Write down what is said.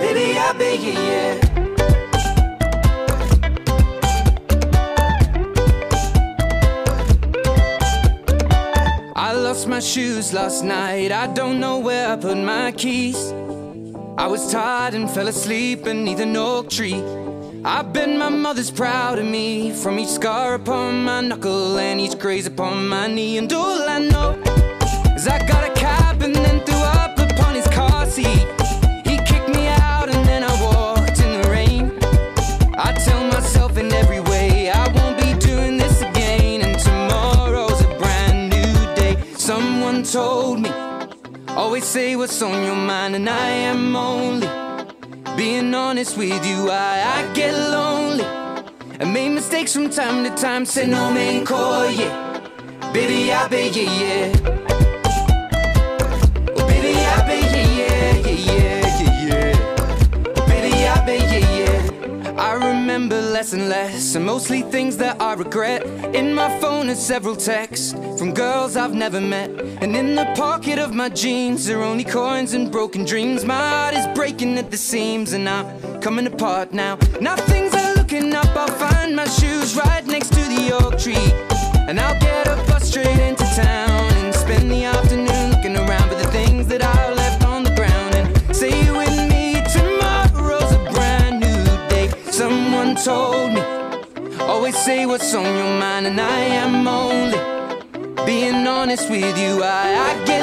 Baby, I'll be here. I lost my shoes last night. I don't know where I put my keys. I was tired and fell asleep beneath an oak tree. I bet my mother's proud of me from each scar upon my knuckle and each graze upon my knee. And all I know Told me, always say what's on your mind, and I am only being honest with you. I, I get lonely. I make mistakes from time to time. Say no man call, yeah. Baby, I beg you, yeah. Remember less and less, and mostly things that I regret. In my phone are several texts from girls I've never met. And in the pocket of my jeans are only coins and broken dreams. My heart is breaking at the seams, and I'm coming apart now. Now told me, always say what's on your mind, and I am only being honest with you. I, I get